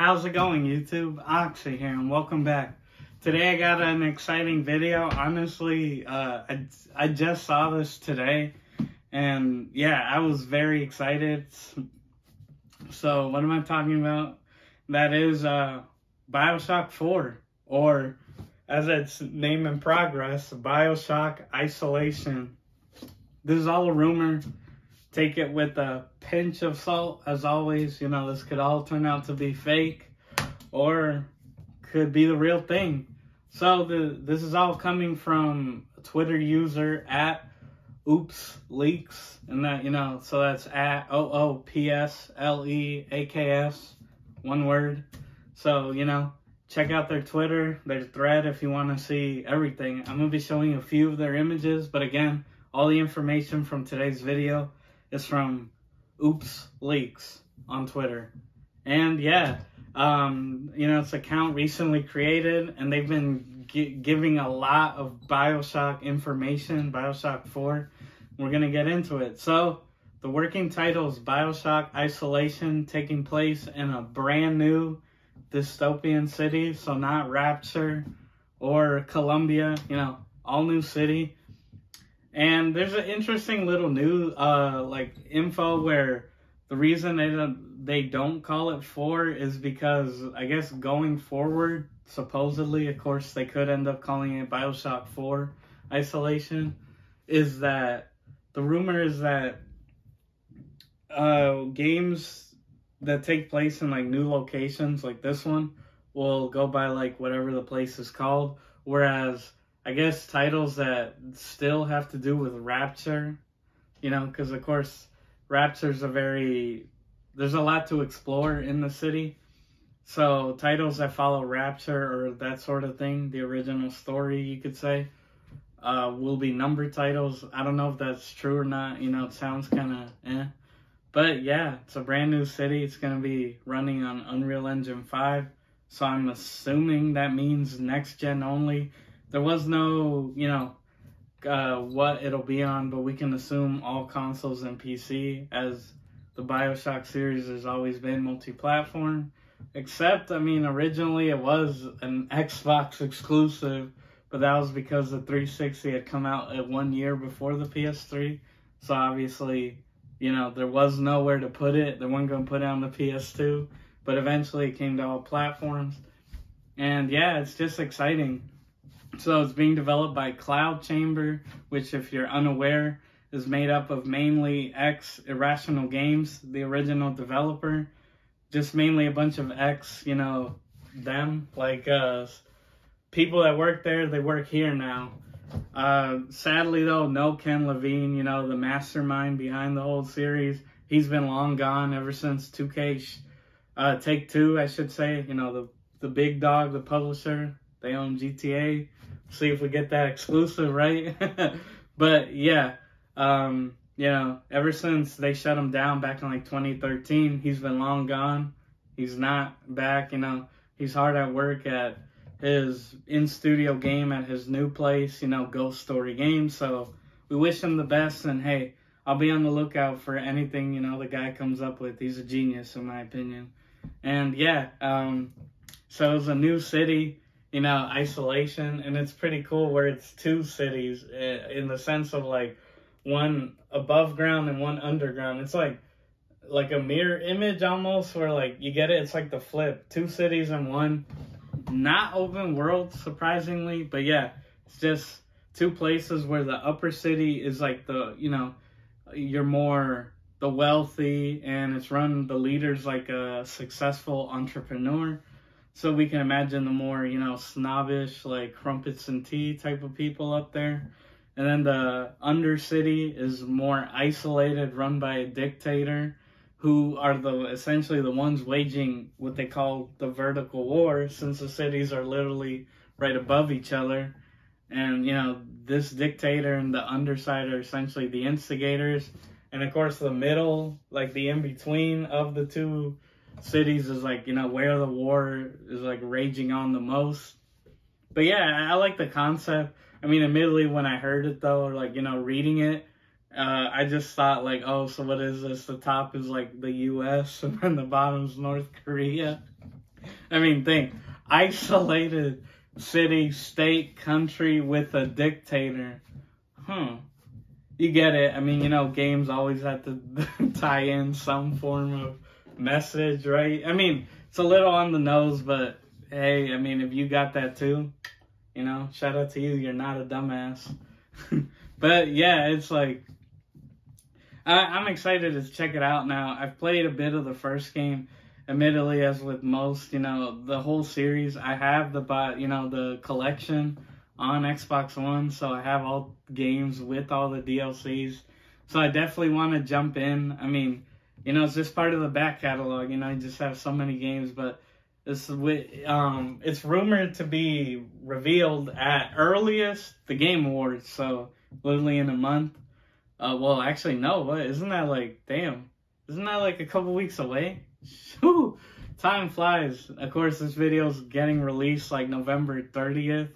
How's it going, YouTube? Oxy here, and welcome back. Today I got an exciting video. Honestly, uh, I, I just saw this today, and yeah, I was very excited. So, what am I talking about? That is uh, Bioshock 4, or as its name in progress, Bioshock Isolation. This is all a rumor take it with a pinch of salt as always. You know this could all turn out to be fake or could be the real thing. So the this is all coming from a twitter user at oops leaks and that you know so that's at o-o-p-s-l-e-a-k-s one word. So you know check out their twitter their thread if you want to see everything. I'm to be showing a few of their images but again all the information from today's video is from Oops Leaks on Twitter. And yeah, um, you know, it's account recently created, and they've been gi- giving a lot of Bioshock information, Bioshock 4. We're going to get into it. So, the working title is Bioshock Isolation, taking place in a brand new dystopian city. So, not Rapture or Columbia, you know, all new city. And there's an interesting little new uh like info where the reason they don't they don't call it four is because I guess going forward, supposedly, of course, they could end up calling it Bioshock Four Isolation. Is that the rumor is that uh games that take place in like new locations like this one will go by like whatever the place is called, whereas I guess titles that still have to do with Rapture, you know, because of course Rapture's a very there's a lot to explore in the city. So titles that follow Rapture or that sort of thing, the original story, you could say, uh, will be number titles. I don't know if that's true or not. You know, it sounds kind of eh. But yeah, it's a brand new city. It's going to be running on Unreal Engine 5. So I'm assuming that means next gen only there was no, you know, uh, what it'll be on, but we can assume all consoles and PC as the Bioshock series has always been multi-platform. Except, I mean, originally it was an Xbox exclusive, but that was because the 360 had come out at one year before the PS3. So obviously, you know, there was nowhere to put it. They weren't going to put it on the PS2, but eventually it came to all platforms. And yeah, it's just exciting. So it's being developed by Cloud Chamber, which, if you're unaware, is made up of mainly ex Irrational Games, the original developer. Just mainly a bunch of ex, you know, them, like uh, people that work there, they work here now. Uh, sadly, though, no Ken Levine, you know, the mastermind behind the whole series. He's been long gone ever since 2K, uh, Take Two, I should say. You know, the the big dog, the publisher. They own GTA see if we get that exclusive, right? but yeah, um, you know, ever since they shut him down back in like 2013, he's been long gone. He's not back, you know, he's hard at work at his in studio game at his new place, you know, Ghost Story Games. So we wish him the best and hey, I'll be on the lookout for anything, you know, the guy comes up with. He's a genius in my opinion. And yeah, um, so it's a new city you know, isolation, and it's pretty cool where it's two cities eh, in the sense of like one above ground and one underground. It's like like a mirror image almost, where like you get it. It's like the flip, two cities in one. Not open world, surprisingly, but yeah, it's just two places where the upper city is like the you know you're more the wealthy and it's run the leaders like a successful entrepreneur so we can imagine the more, you know, snobbish, like crumpets and tea type of people up there. And then the Undercity is more isolated, run by a dictator who are the essentially the ones waging what they call the vertical war since the cities are literally right above each other. And you know, this dictator and the underside are essentially the instigators. And of course the middle, like the in between of the two cities is like you know where the war is like raging on the most. But yeah, I like the concept. I mean, admittedly, when I heard it though, or like you know reading it, uh, I just thought like, oh, so what is this? The top is like the U.S. and then the bottom is North Korea. I mean, think isolated city, state, country with a dictator. Hmm. You get it. I mean, you know, games always have to tie in some form of message, right? I mean, it's a little on the nose, but hey, I mean, if you got that too, you know, shout out to you. You're not a dumbass. but yeah, it's like I, am excited to check it out now. I've played a bit of the first game. Admittedly, as with most, you know, the whole series, I have the you know the collection on Xbox One, so I have all games with all the DLCs. So I definitely want to jump in. I mean, you know, it's just part of the back catalog. You know, you just have so many games, but this um, it's rumored to be revealed at earliest the Game Awards. So literally in a month. Uh, well, actually, no. What isn't that like? Damn, isn't that like a couple weeks away? Shoo, time flies. Of course, this video is getting released like November 30th.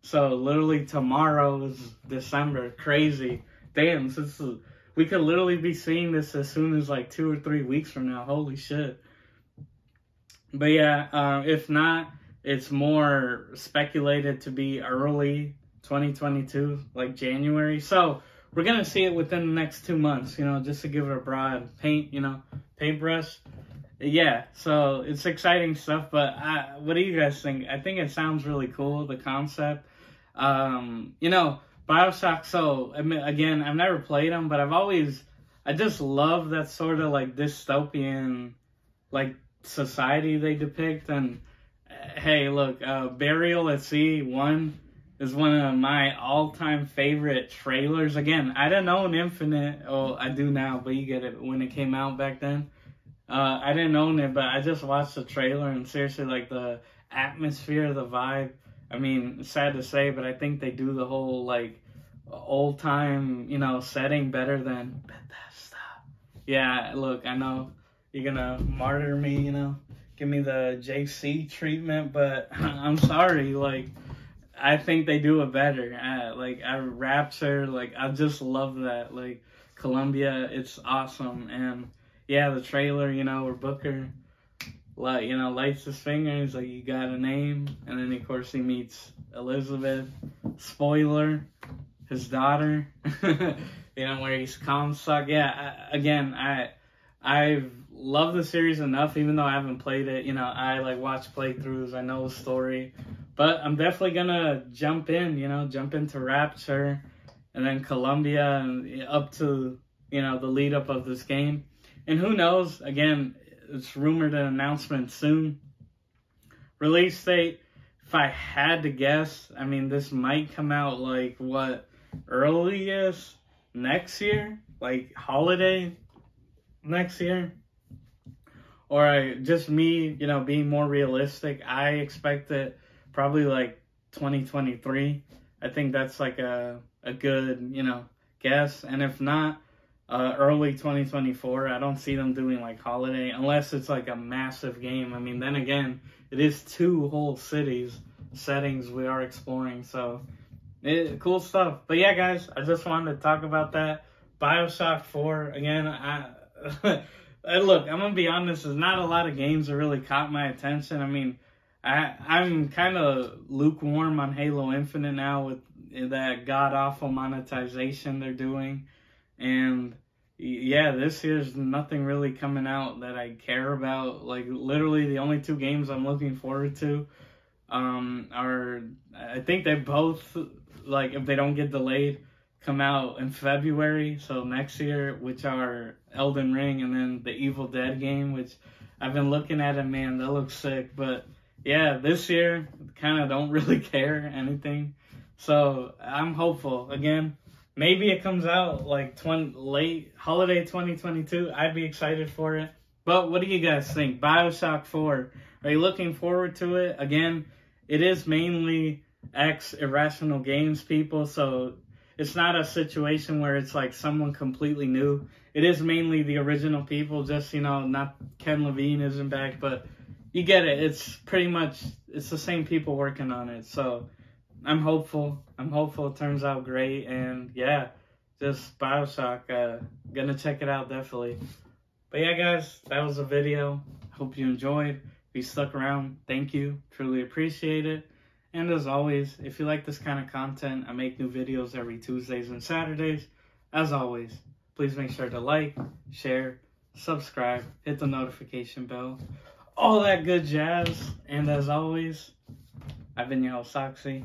So literally tomorrow is December. Crazy. Damn, since we could literally be seeing this as soon as like two or three weeks from now. Holy shit. But yeah, uh, if not, it's more speculated to be early 2022, like January. So we're gonna see it within the next two months, you know, just to give it a broad paint, you know, paintbrush. Yeah, so it's exciting stuff. But I, what do you guys think? I think it sounds really cool, the concept. Um, you know, Bioshock. So again, I've never played them, but I've always, I just love that sort of like dystopian, like society they depict. And hey, look, uh, Burial at Sea one is one of my all-time favorite trailers. Again, I didn't own Infinite. Oh, I do now, but you get it when it came out back then. Uh, I didn't own it, but I just watched the trailer and seriously, like the atmosphere, the vibe. I mean, sad to say, but I think they do the whole like old time, you know, setting better than Bethesda. Yeah, look, I know you're gonna martyr me, you know, give me the JC treatment, but I'm sorry, like I think they do it better. Uh, like I Rapture, like I just love that. Like Columbia, it's awesome. And yeah, the trailer, you know, or Booker, like you know, lights his fingers, like you got a name, and then of course he meets Elizabeth. Spoiler, his daughter. you know where he's Comstock. Yeah, I, again, I I've loved the series enough, even though I haven't played it. You know, I like watch playthroughs. I know the story. But I'm definitely gonna jump in, you know, jump into Rapture and then Columbia and up to, you know, the lead up of this game. And who knows, again, it's rumored an announcement soon. Release date, if I had to guess, I mean, this might come out like what, earliest next year? Like holiday next year? Or I, just me, you know, being more realistic, I expect it probably like 2023. I think that's like a a good you know guess, and if not, uh, early 2024. I don't see them doing like holiday unless it's like a massive game. I mean, then again, it is two whole cities settings we are exploring, so it, cool stuff. But yeah, guys, I just wanted to talk about that. Bioshock 4 again. I look, I'm gonna be honest. There's not a lot of games that really caught my attention. I mean, I I'm kind of lukewarm on Halo Infinite now with that god awful monetization they're doing, and yeah, this year's nothing really coming out that I care about. Like literally, the only two games I'm looking forward to um, are I think they both like if they don't get delayed come out in February, so next year, which are Elden Ring and then the Evil Dead game, which I've been looking at it, man, that looks sick, but yeah, this year kind of don't really care anything. So I'm hopeful. Again, maybe it comes out like 20, late holiday 2022. I'd be excited for it. But what do you guys think? Bioshock 4. Are you looking forward to it? Again, it is mainly ex Irrational Games people, so it's not a situation where it's like someone completely new. It is mainly the original people, just, you know, not Ken Levine isn't back, but you get it. It's pretty much it's the same people working on it. So I'm hopeful. I'm hopeful it turns out great. And yeah, just Bioshock. Uh, gonna check it out definitely. But yeah, guys, that was a video. Hope you enjoyed. If you stuck around, thank you. Truly appreciate it. And as always, if you like this kind of content, I make new videos every Tuesdays and Saturdays. As always, please make sure to like, share, subscribe, hit the notification bell, all that good jazz. And as always, I've been your host, Oxy.